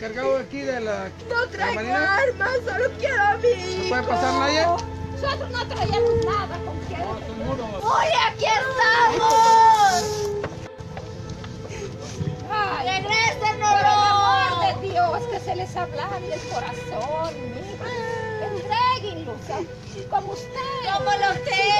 Cargado aquí de la. No traigo armas, solo quiero a mi hijo. ¿No puede pasar nadie? Nosotros no traíamos nada con qué. ¡Uy, aquí estamos! Ay, ¡Regrésenos! por el amor de Dios, que se les ablande el corazón, mija. Entréguenlos ¿eh? como usted. Como los Si